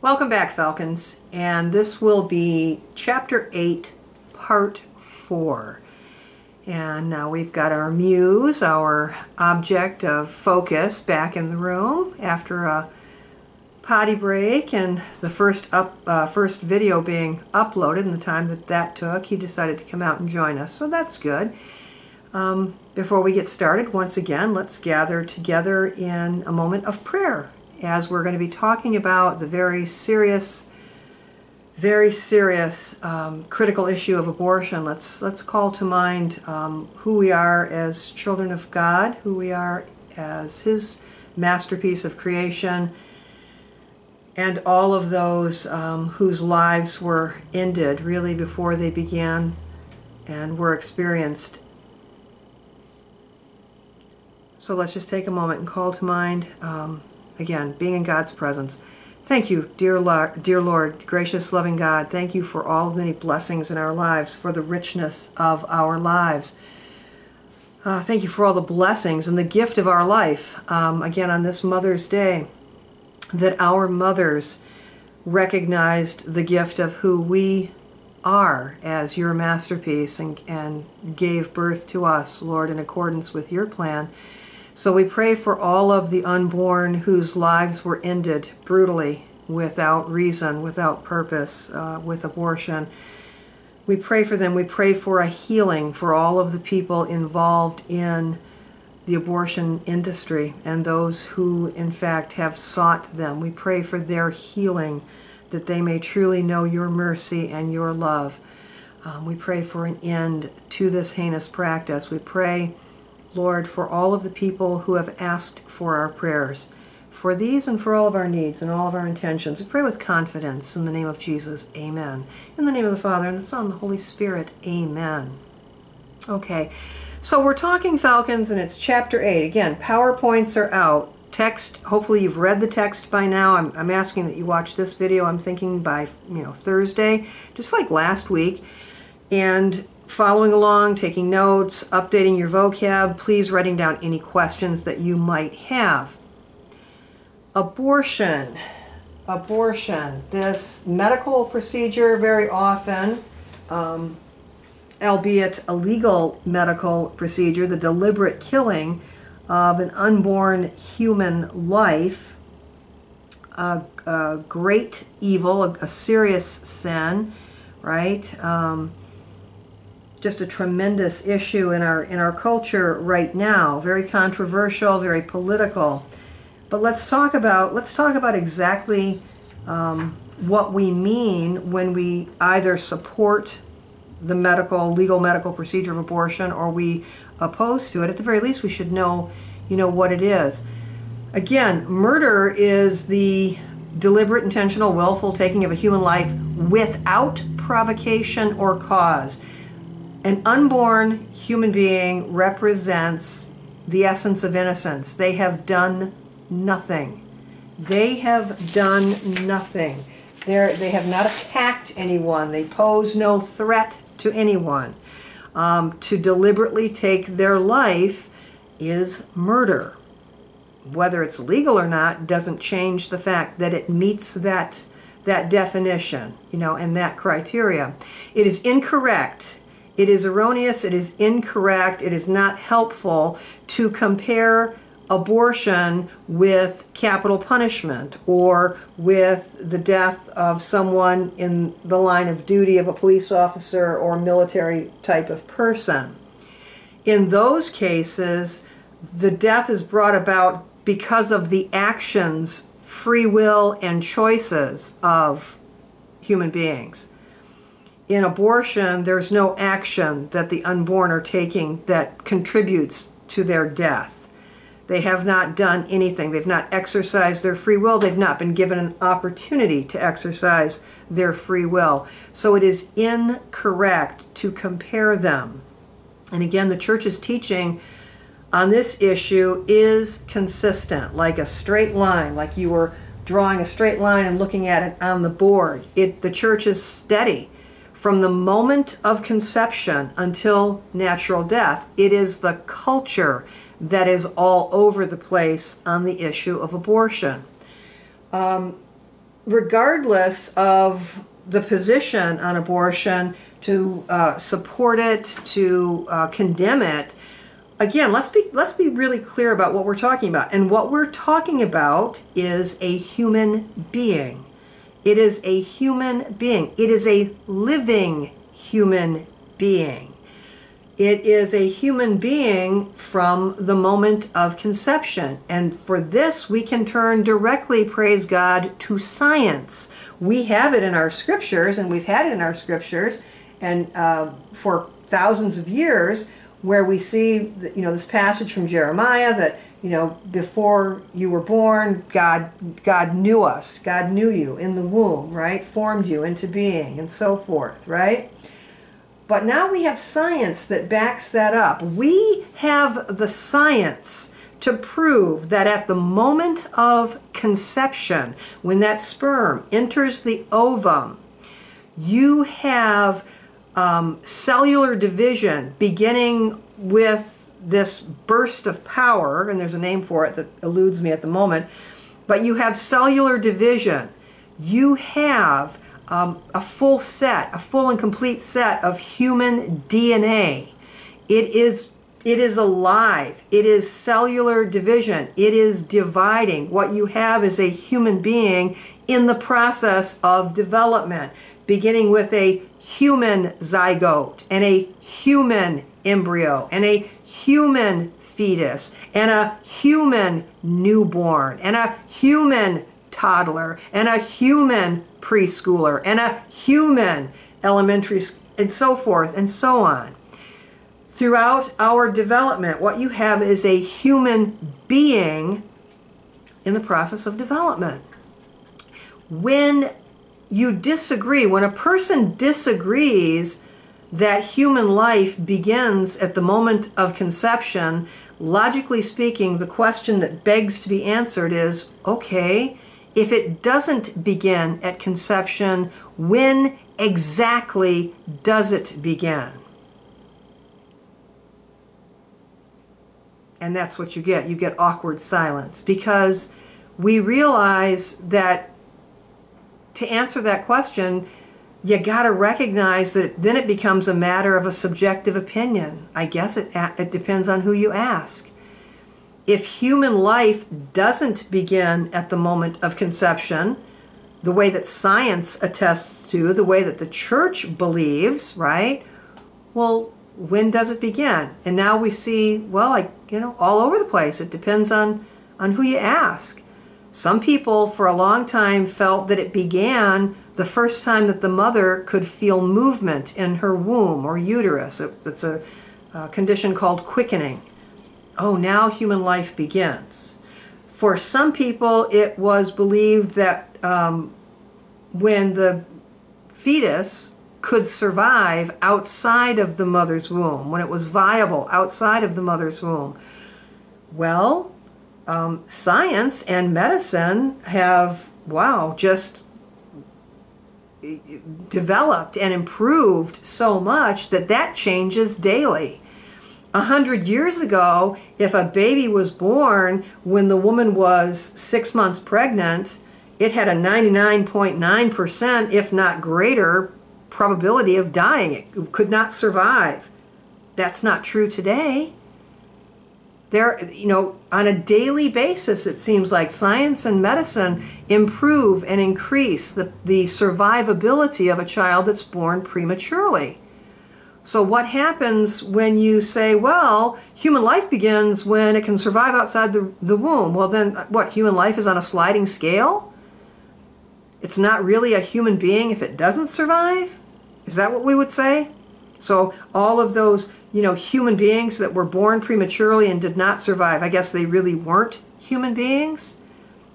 Welcome back, Falcons, and this will be Chapter 8, Part 4. And now we've got our muse, our object of focus, back in the room after a potty break and the first up uh, first video being uploaded and the time that that took. He decided to come out and join us, so that's good. Um, before we get started, once again, let's gather together in a moment of prayer as we're going to be talking about the very serious very serious um, critical issue of abortion. Let's let's call to mind um, who we are as children of God, who we are as His masterpiece of creation, and all of those um, whose lives were ended really before they began and were experienced. So let's just take a moment and call to mind um, again being in God's presence. Thank you, dear Lord, dear Lord, gracious, loving God. Thank you for all the many blessings in our lives, for the richness of our lives. Uh, thank you for all the blessings and the gift of our life. Um, again, on this Mother's Day, that our mothers recognized the gift of who we are as your masterpiece and, and gave birth to us, Lord, in accordance with your plan so we pray for all of the unborn whose lives were ended brutally, without reason, without purpose, uh, with abortion. We pray for them. We pray for a healing for all of the people involved in the abortion industry and those who, in fact, have sought them. We pray for their healing, that they may truly know your mercy and your love. Um, we pray for an end to this heinous practice. We pray Lord, for all of the people who have asked for our prayers, for these and for all of our needs and all of our intentions. We pray with confidence in the name of Jesus. Amen. In the name of the Father, and the Son, and the Holy Spirit. Amen. Okay, so we're talking Falcons, and it's chapter 8. Again, PowerPoints are out. Text, hopefully you've read the text by now. I'm, I'm asking that you watch this video, I'm thinking by, you know, Thursday, just like last week. And following along, taking notes, updating your vocab, please writing down any questions that you might have. Abortion. Abortion. This medical procedure very often, um, albeit a legal medical procedure, the deliberate killing of an unborn human life, a, a great evil, a, a, serious sin, right? Um, just a tremendous issue in our in our culture right now. Very controversial, very political. But let's talk about let's talk about exactly um, what we mean when we either support the medical legal medical procedure of abortion or we oppose to it. At the very least, we should know you know what it is. Again, murder is the deliberate, intentional, willful taking of a human life without provocation or cause. An unborn human being represents the essence of innocence. They have done nothing. They have done nothing. They're, they have not attacked anyone. They pose no threat to anyone. Um, to deliberately take their life is murder. Whether it's legal or not doesn't change the fact that it meets that that definition, you know, and that criteria. It is incorrect it is erroneous, it is incorrect, it is not helpful to compare abortion with capital punishment or with the death of someone in the line of duty of a police officer or military type of person. In those cases, the death is brought about because of the actions, free will, and choices of human beings in abortion, there's no action that the unborn are taking that contributes to their death. They have not done anything. They've not exercised their free will. They've not been given an opportunity to exercise their free will. So it is incorrect to compare them. And again, the church's teaching on this issue is consistent, like a straight line, like you were drawing a straight line and looking at it on the board. It, the church is steady from the moment of conception until natural death, it is the culture that is all over the place on the issue of abortion. Um, regardless of the position on abortion, to uh, support it, to uh, condemn it. Again, let's be let's be really clear about what we're talking about. And what we're talking about is a human being. It is a human being. It is a living human being. It is a human being from the moment of conception. And for this, we can turn directly, praise God, to science. We have it in our scriptures, and we've had it in our scriptures, and uh, for thousands of years, where we see, you know, this passage from Jeremiah that, you know, before you were born, God, God knew us. God knew you in the womb, right? Formed you into being, and so forth, right? But now we have science that backs that up. We have the science to prove that at the moment of conception, when that sperm enters the ovum, you have um, cellular division beginning with this burst of power, and there's a name for it that eludes me at the moment, but you have cellular division. You have um, a full set, a full and complete set of human DNA. It is it is alive. It is cellular division. It is dividing. What you have is a human being in the process of development, beginning with a human zygote and a human embryo and a human fetus and a human newborn and a human toddler and a human preschooler and a human elementary and so forth and so on. Throughout our development, what you have is a human being in the process of development. When you disagree, when a person disagrees that human life begins at the moment of conception, logically speaking, the question that begs to be answered is okay, if it doesn't begin at conception, when exactly does it begin? And that's what you get. You get awkward silence because we realize that to answer that question, you got to recognize that then it becomes a matter of a subjective opinion. I guess it, it depends on who you ask if human life doesn't begin at the moment of conception, the way that science attests to, the way that the church believes, right? Well, when does it begin? And now we see, well, like, you know, all over the place. It depends on on who you ask. Some people for a long time felt that it began the first time that the mother could feel movement in her womb or uterus. It's a, a condition called quickening oh, now human life begins. For some people, it was believed that um, when the fetus could survive outside of the mother's womb, when it was viable outside of the mother's womb. Well, um, science and medicine have, wow, just developed and improved so much that that changes daily. A hundred years ago, if a baby was born when the woman was six months pregnant, it had a 99.9%, if not greater, probability of dying. It could not survive. That's not true today. There, you know, on a daily basis, it seems like science and medicine improve and increase the, the survivability of a child that's born prematurely. So, what happens when you say, well, human life begins when it can survive outside the, the womb? Well, then uh, what? Human life is on a sliding scale? It's not really a human being if it doesn't survive? Is that what we would say? So, all of those, you know, human beings that were born prematurely and did not survive, I guess they really weren't human beings?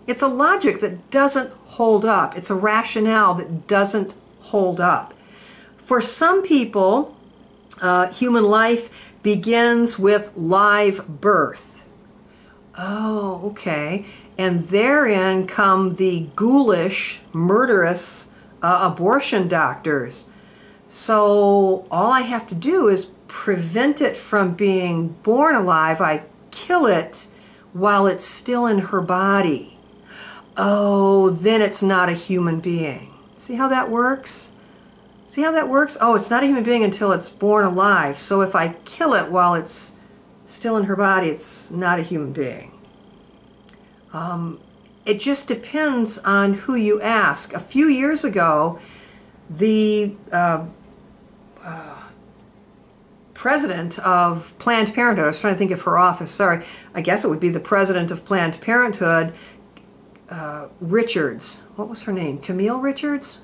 It's a logic that doesn't hold up. It's a rationale that doesn't hold up. For some people, uh, human life begins with live birth. Oh, okay. And therein come the ghoulish, murderous uh, abortion doctors. So all I have to do is prevent it from being born alive. I kill it while it's still in her body. oh, then it's not a human being. See how that works? See how that works? Oh, it's not a human being until it's born alive. So if I kill it while it's still in her body, it's not a human being. Um, it just depends on who you ask. A few years ago, the uh, president of Planned Parenthood, I was trying to think of her office, sorry, I guess it would be the president of Planned Parenthood, uh, Richards. What was her name? Camille Richards?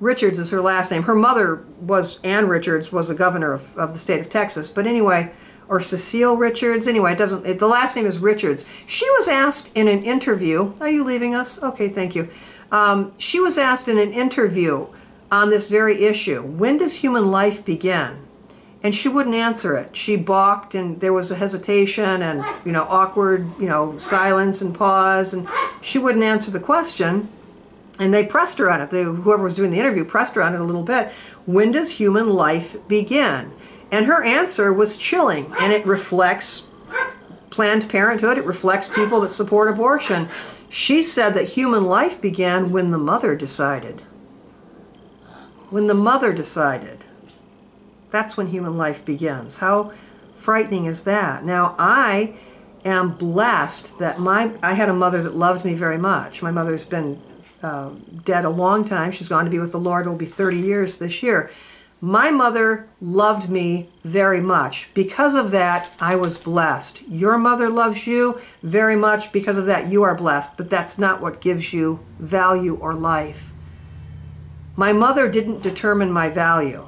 Richards is her last name. Her mother was, Ann Richards, was the governor of, of the state of Texas. But anyway, or Cecile Richards. Anyway, it doesn't. It, the last name is Richards. She was asked in an interview. Are you leaving us? Okay, thank you. Um, she was asked in an interview on this very issue. When does human life begin? And she wouldn't answer it. She balked, and there was a hesitation, and you know, awkward, you know, silence and pause, and she wouldn't answer the question. And they pressed her on it. They, whoever was doing the interview pressed her on it a little bit. When does human life begin? And her answer was chilling, and it reflects Planned Parenthood, it reflects people that support abortion. She said that human life began when the mother decided. When the mother decided. That's when human life begins. How frightening is that? Now, I am blessed that my I had a mother that loved me very much. My mother's been uh, dead a long time. She's gone to be with the Lord. It'll be 30 years this year. My mother loved me very much. Because of that, I was blessed. Your mother loves you very much. Because of that, you are blessed. But that's not what gives you value or life. My mother didn't determine my value.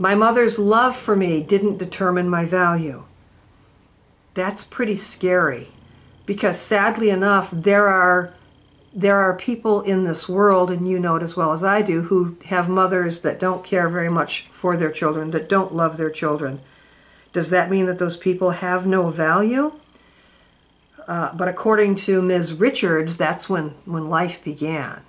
My mother's love for me didn't determine my value. That's pretty scary because sadly enough, there are there are people in this world, and you know it as well as I do, who have mothers that don't care very much for their children, that don't love their children. Does that mean that those people have no value? Uh, but according to Ms. Richards, that's when, when life began,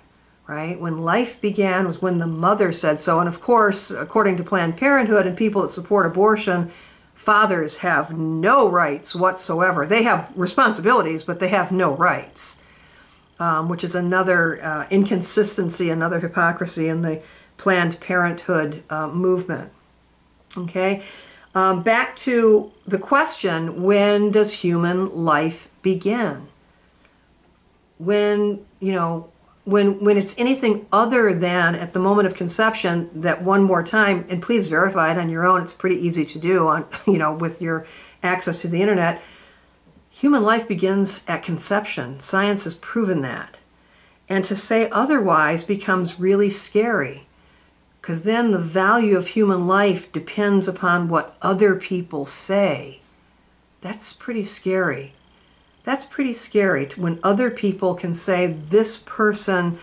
right? When life began was when the mother said so. And of course, according to Planned Parenthood and people that support abortion, fathers have no rights whatsoever. They have responsibilities, but they have no rights um, which is another uh, inconsistency, another hypocrisy in the Planned Parenthood uh, movement. Okay, um, back to the question when does human life begin? When, you know, when, when it's anything other than at the moment of conception that one more time and please verify it on your own it's pretty easy to do on you know with your access to the internet Human life begins at conception. Science has proven that. And to say otherwise becomes really scary because then the value of human life depends upon what other people say. That's pretty scary. That's pretty scary when other people can say this person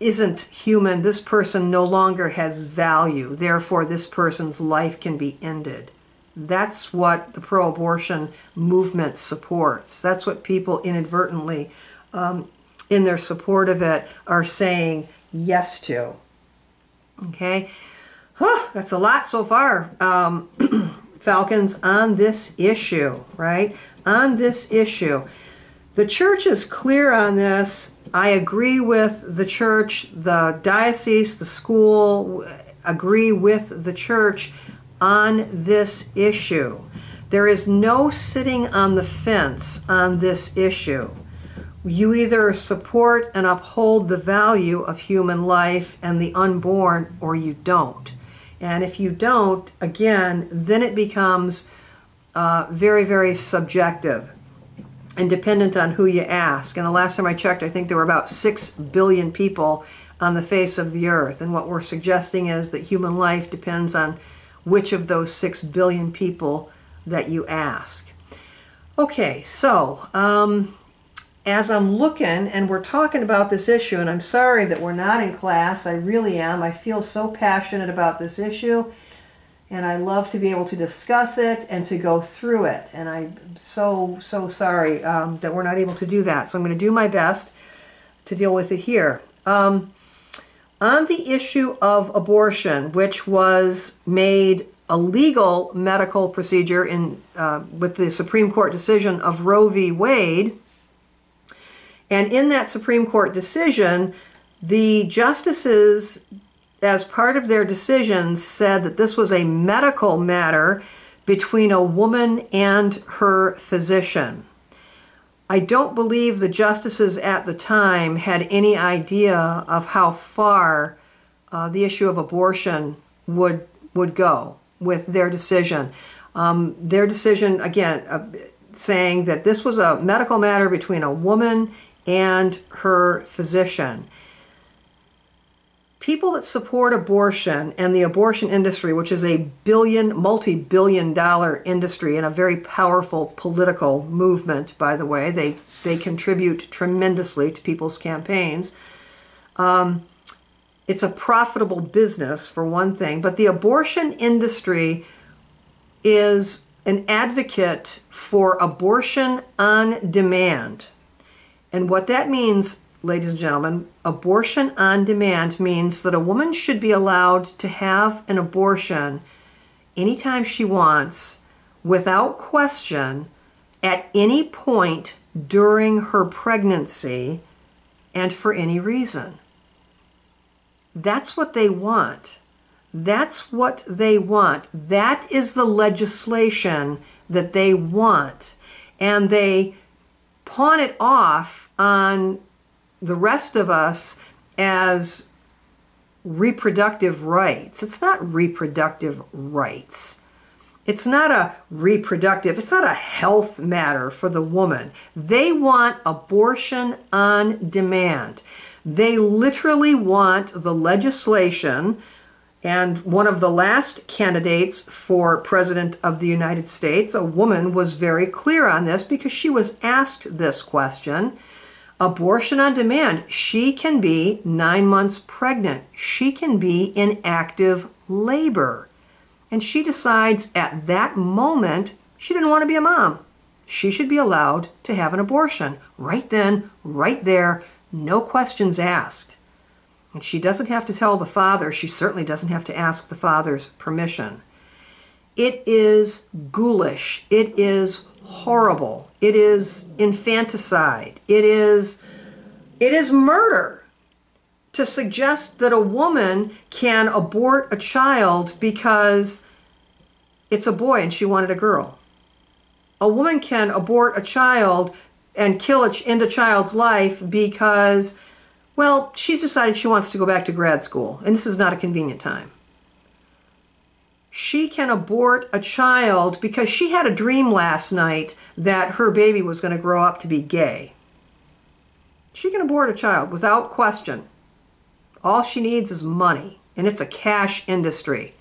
isn't human, this person no longer has value, therefore, this person's life can be ended. That's what the pro abortion movement supports. That's what people inadvertently, um, in their support of it, are saying yes to. Okay? Whew, that's a lot so far, um, Falcons, on this issue, right? On this issue. The church is clear on this. I agree with the church, the diocese, the school uh, agree with the church on this issue. There is no sitting on the fence on this issue. You either support and uphold the value of human life and the unborn, or you don't. And if you don't, again, then it becomes uh, very, very subjective and dependent on who you ask. And the last time I checked, I think there were about 6 billion people on the face of the earth. And what we're suggesting is that human life depends on which of those 6 billion people that you ask. Okay, so um, as I'm looking and we're talking about this issue, and I'm sorry that we're not in class, I really am. I feel so passionate about this issue, and I love to be able to discuss it and to go through it. And I'm so, so sorry um, that we're not able to do that. So I'm going to do my best to deal with it here. Um, on the issue of abortion, which was made a legal medical procedure in uh, with the Supreme Court decision of Roe v. Wade, And in that Supreme Court decision, the justices, as part of their decision, said that this was a medical matter between a woman and her physician. I don't believe the justices at the time had any idea of how far uh, the issue of abortion would would go with their decision. Um, their decision, again, uh, saying that this was a medical matter between a woman and her physician. People that support abortion and the abortion industry, which is a billion, multi billion dollar industry and a very powerful political movement, by the way, they, they contribute tremendously to people's campaigns. Um, it's a profitable business, for one thing, but the abortion industry is an advocate for abortion on demand. And what that means, ladies and gentlemen, abortion on demand means that a woman should be allowed to have an abortion anytime she wants without question at any point during her pregnancy and for any reason. That's what they want. That's what they want. That is the legislation that they want. And they pawn it off on the rest of us as reproductive rights. It's not reproductive rights. It's not a reproductive, it's not a health matter for the woman. They want abortion on demand. They literally want the legislation, and one of the last candidates for President of the United States, a woman, was very clear on this because she was asked this question. Abortion on demand. She can be nine months pregnant. She can be in active labor. And she decides at that moment she didn't want to be a mom. She should be allowed to have an abortion right then, right there, no questions asked. And she doesn't have to tell the father, she certainly doesn't have to ask the father's permission. It is ghoulish. It is horrible. It is infanticide. It is it is murder to suggest that a woman can abort a child because it's a boy and she wanted a girl. A woman can abort a child and kill a, end a child's life because, well, she's decided she wants to go back to grad school, and this is not a convenient time. She can abort a child because she had a dream last night that her baby was going to grow up to be gay. She can abort a child without question. All she needs is money, and it's a cash industry.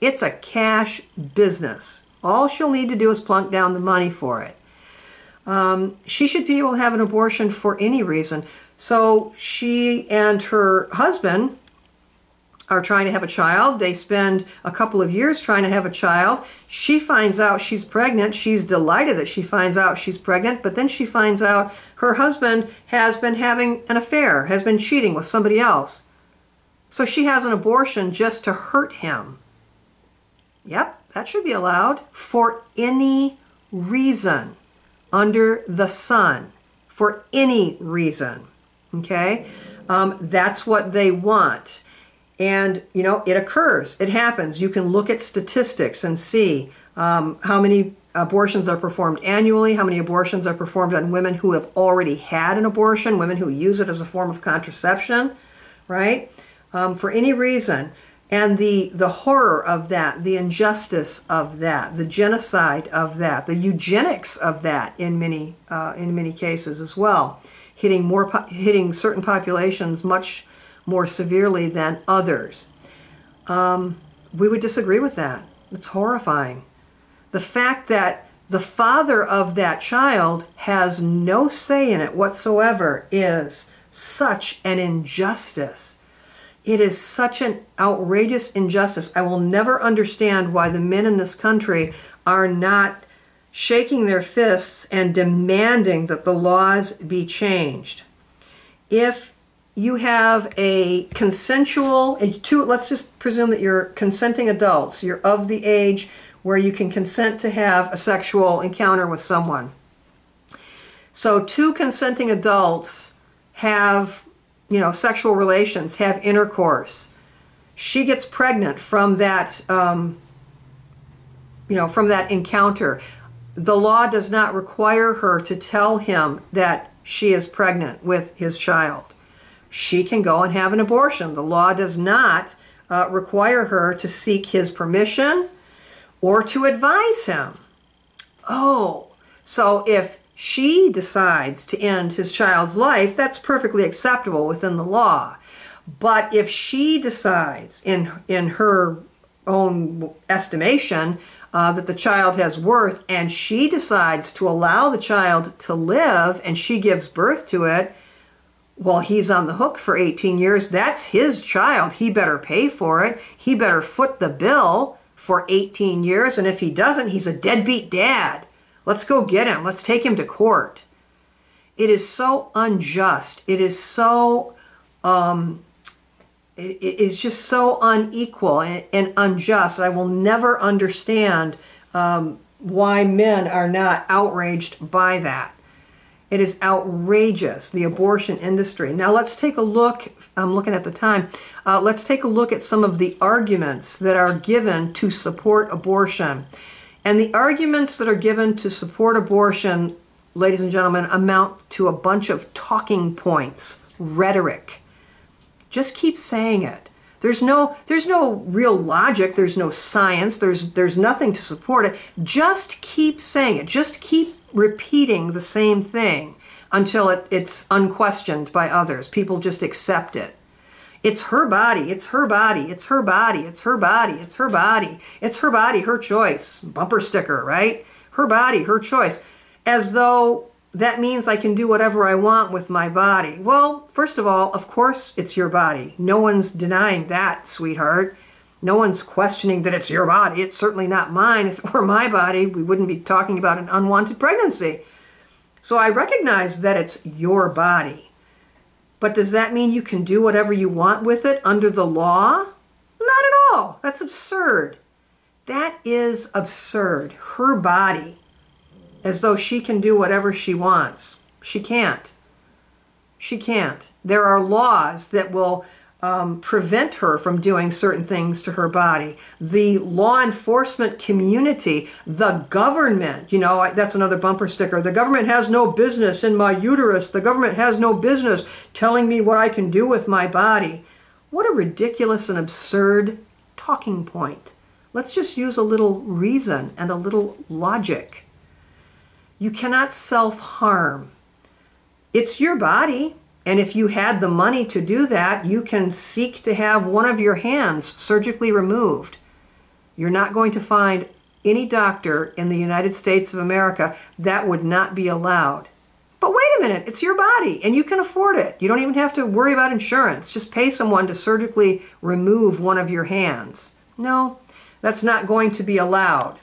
It's a cash business. All she'll need to do is plunk down the money for it. Um, she should be able to have an abortion for any reason. So she and her husband are trying to have a child. They spend a couple of years trying to have a child. She finds out she's pregnant. She's delighted that she finds out she's pregnant, but then she finds out her husband has been having an affair, has been cheating with somebody else. So she has an abortion just to hurt him. Yep, that should be allowed for any reason under the sun for any reason. Okay? Um, that's what they want. And, you know, it occurs, it happens. You can look at statistics and see um, how many abortions are performed annually, how many abortions are performed on women who have already had an abortion, women who use it as a form of contraception, right? Um, for any reason and the the horror of that the injustice of that the genocide of that the eugenics of that in many uh, in many cases as well hitting more hitting certain populations much more severely than others um, we would disagree with that it's horrifying the fact that the father of that child has no say in it whatsoever is such an injustice it is such an outrageous injustice. I will never understand why the men in this country are not shaking their fists and demanding that the laws be changed. If you have a consensual, two, let's just presume that you're consenting adults, you're of the age where you can consent to have a sexual encounter with someone. So two consenting adults have, you know, sexual relations, have intercourse. She gets pregnant from that, um, you know, from that encounter. The law does not require her to tell him that she is pregnant with his child. She can go and have an abortion. The law does not uh, require her to seek his permission or to advise him. Oh, so if she decides to end his child's life, that's perfectly acceptable within the law. But if she decides, in, in her own estimation, uh, that the child has worth and she decides to allow the child to live and she gives birth to it, well, he's on the hook for 18 years. That's his child. He better pay for it. He better foot the bill for 18 years. And if he doesn't, he's a deadbeat dad. Let's go get him. Let's take him to court. It is so unjust. It is so, um, it is just so unequal and, and unjust. I will never understand um, why men are not outraged by that. It is outrageous, the abortion industry. Now let's take a look. I'm looking at the time. Uh, let's take a look at some of the arguments that are given to support abortion. And the arguments that are given to support abortion, ladies and gentlemen, amount to a bunch of talking points, rhetoric. Just keep saying it. There's no there's no real logic, there's no science, there's there's nothing to support it. Just keep saying it. Just keep repeating the same thing until it, it's unquestioned by others. People just accept it. It's her body. It's her body. It's her body. It's her body. It's her body. It's her body, her choice. Bumper sticker, right? Her body, her choice. As though that means I can do whatever I want with my body. Well, first of all, of course it's your body. No one's denying that, sweetheart. No one's questioning that it's your body. It's certainly not mine. If it were my body, we wouldn't be talking about an unwanted pregnancy. So I recognize that it's your body. But does that mean you can do whatever you want with it under the law? Not at all. That's absurd. That is absurd. Her body, as though she can do whatever she wants. She can't. She can't. There are laws that will um, prevent her from doing certain things to her body. The law enforcement community, the government, you know, that's another bumper sticker. The government has no business in my uterus. The government has no business telling me what I can do with my body. What a ridiculous and absurd talking point. Let's just use a little reason and a little logic. You cannot self harm. It's your body. And if you had the money to do that, you can seek to have one of your hands surgically removed. You're not going to find any doctor in the United States of America that would not be allowed. But wait a minute, it's your body and you can afford it. You don't even have to worry about insurance. Just pay someone to surgically remove one of your hands. No, that's not going to be allowed.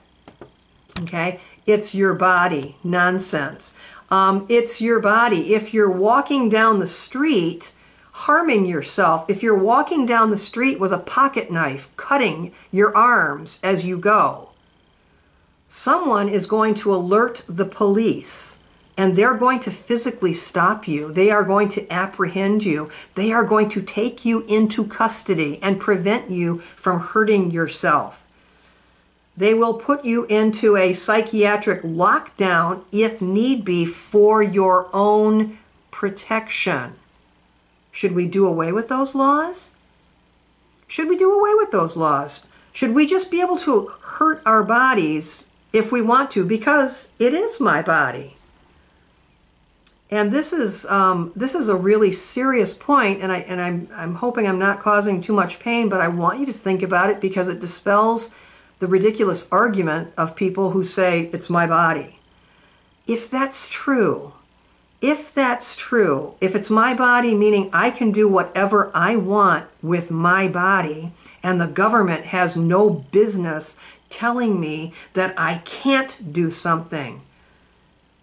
Okay? It's your body. Nonsense. Um, it's your body. If you're walking down the street harming yourself, if you're walking down the street with a pocket knife cutting your arms as you go, someone is going to alert the police and they're going to physically stop you. They are going to apprehend you. They are going to take you into custody and prevent you from hurting yourself. They will put you into a psychiatric lockdown if need be for your own protection. Should we do away with those laws? Should we do away with those laws? Should we just be able to hurt our bodies if we want to because it is my body? And this is um, this is a really serious point, and I and I'm I'm hoping I'm not causing too much pain, but I want you to think about it because it dispels the ridiculous argument of people who say, it's my body. If that's true, if that's true, if it's my body, meaning I can do whatever I want with my body, and the government has no business telling me that I can't do something,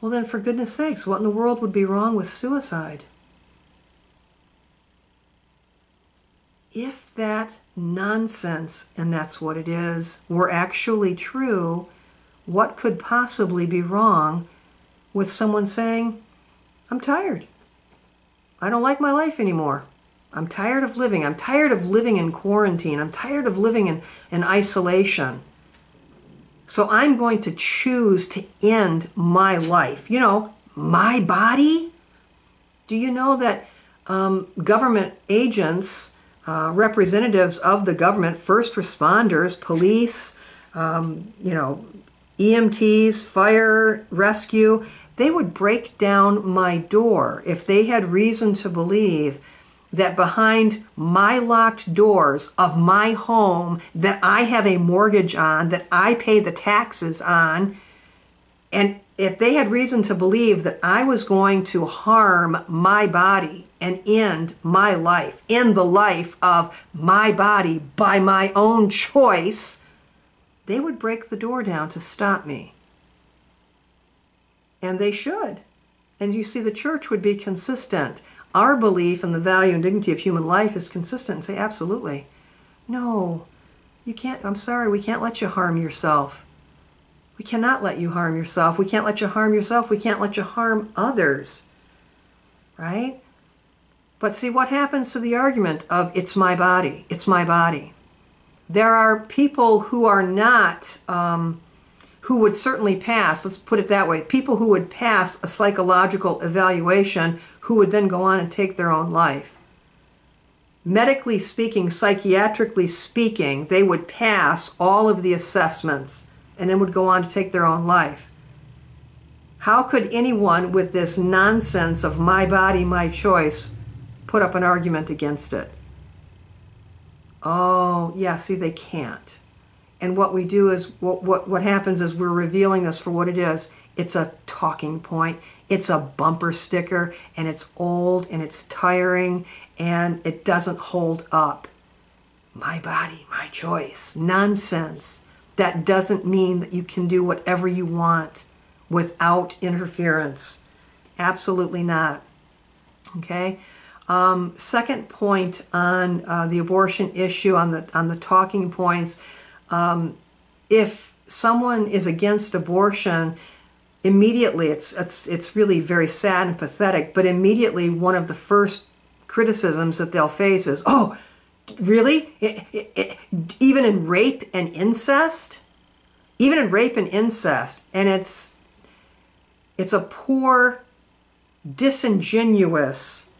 well, then, for goodness sakes, what in the world would be wrong with suicide? If that nonsense, and that's what it is, were actually true, what could possibly be wrong with someone saying, I'm tired. I don't like my life anymore. I'm tired of living. I'm tired of living in quarantine. I'm tired of living in, in isolation. So I'm going to choose to end my life. You know, my body? Do you know that um, government agents, uh, representatives of the government, first responders, police, um, you know, EMTs, fire, rescue, they would break down my door if they had reason to believe that behind my locked doors of my home that I have a mortgage on, that I pay the taxes on, and if they had reason to believe that I was going to harm my body and end my life, end the life of my body by my own choice, they would break the door down to stop me. And they should. And you see, the church would be consistent. Our belief in the value and dignity of human life is consistent and say, absolutely. No, you can't, I'm sorry, we can't let you harm yourself. We cannot let you harm yourself. We can't let you harm yourself. We can't let you harm others. Right? But see what happens to the argument of it's my body, it's my body. There are people who are not, um, who would certainly pass, let's put it that way, people who would pass a psychological evaluation who would then go on and take their own life. Medically speaking, psychiatrically speaking, they would pass all of the assessments and then would go on to take their own life. How could anyone with this nonsense of my body, my choice put up an argument against it? Oh, yeah, see, they can't. And what we do is, what, what, what happens is we're revealing this for what it is. It's a talking point, it's a bumper sticker, and it's old and it's tiring and it doesn't hold up. My body, my choice. Nonsense. That doesn't mean that you can do whatever you want without interference. Absolutely not. Okay. Um, second point on uh, the abortion issue, on the on the talking points, um, if someone is against abortion, immediately it's it's it's really very sad and pathetic. But immediately, one of the first criticisms that they'll face is, "Oh, really? It, it, it, even in rape and incest, even in rape and incest, and it's it's a poor, disingenuous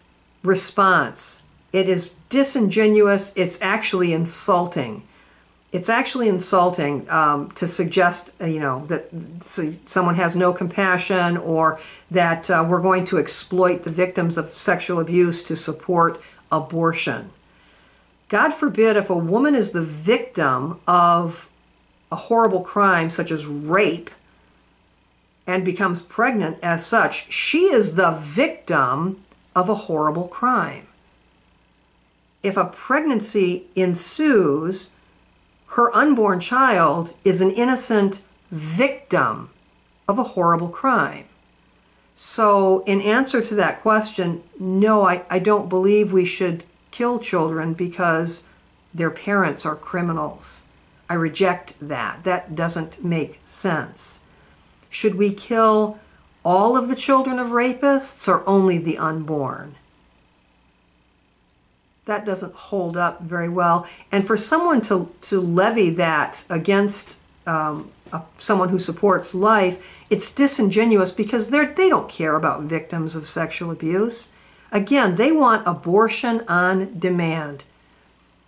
response. It is disingenuous. It's actually insulting. It's actually insulting um, to suggest, uh, you know, that someone has no compassion or that uh, we're going to exploit the victims of sexual abuse to support abortion. God forbid if a woman is the victim of a horrible crime such as rape and becomes pregnant as such, she is the victim of a horrible crime. If a pregnancy ensues, her unborn child is an innocent victim of a horrible crime. So, in answer to that question, no, I, I don't believe we should kill children because their parents are criminals. I reject that. That doesn't make sense. Should we kill all of the children of rapists or only the unborn? That doesn't hold up very well. And for someone to, to levy that against um, a, someone who supports life, it's disingenuous because they're, they don't care about victims of sexual abuse. Again, they want abortion on demand.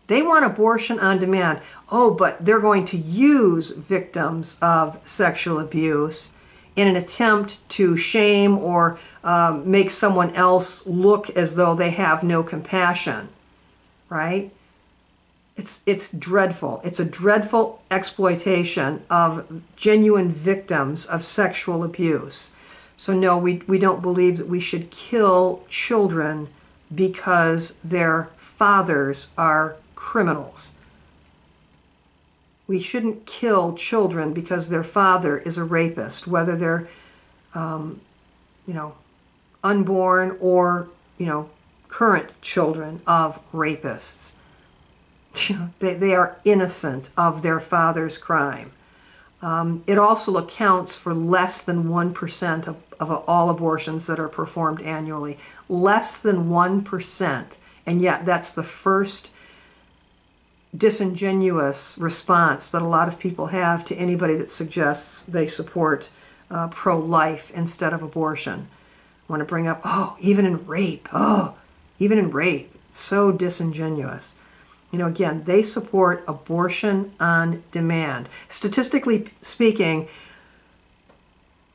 They want abortion on demand. Oh, but they're going to use victims of sexual abuse in an attempt to shame or um, make someone else look as though they have no compassion, right? It's, it's dreadful. It's a dreadful exploitation of genuine victims of sexual abuse. So, no, we, we don't believe that we should kill children because their fathers are criminals. We shouldn't kill children because their father is a rapist, whether they're, um, you know, unborn or, you know, current children of rapists. they, they are innocent of their father's crime. Um, it also accounts for less than 1% of of all abortions that are performed annually. Less than 1%. And yet, that's the first disingenuous response that a lot of people have to anybody that suggests they support uh, pro life instead of abortion. I want to bring up, oh, even in rape, oh, even in rape. So disingenuous. You know, again, they support abortion on demand. Statistically speaking,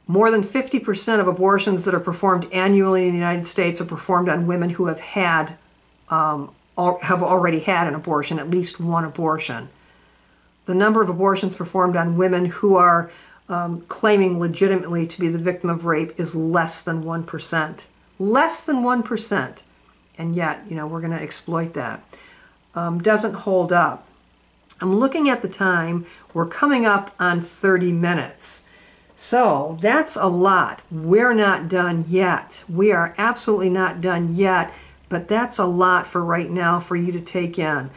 more than 50% of abortions that are performed annually in the United States are performed on women who have had um, have already had an abortion, at least one abortion. The number of abortions performed on women who are um, claiming legitimately to be the victim of rape is less than 1%. Less than 1%. And yet, you know, we're going to exploit that. Um, doesn't hold up. I'm looking at the time. We're coming up on 30 minutes. So that's a lot. We're not done yet. We are absolutely not done yet, but that's a lot for right now for you to take in.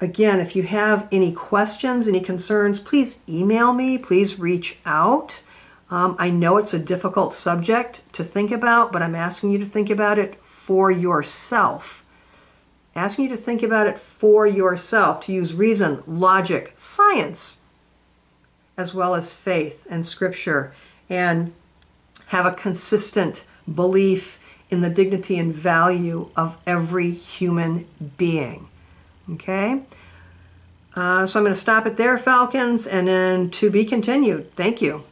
Again, if you have any questions, any concerns, please email me, please reach out. Um, I know it's a difficult subject to think about, but I'm asking you to think about it for yourself. Asking you to think about it for yourself, to use reason, logic, science, as well as faith and scripture, and have a consistent belief in the dignity and value of every human being. Okay? Uh, so I'm going to stop it there, Falcons, and then to be continued. Thank you.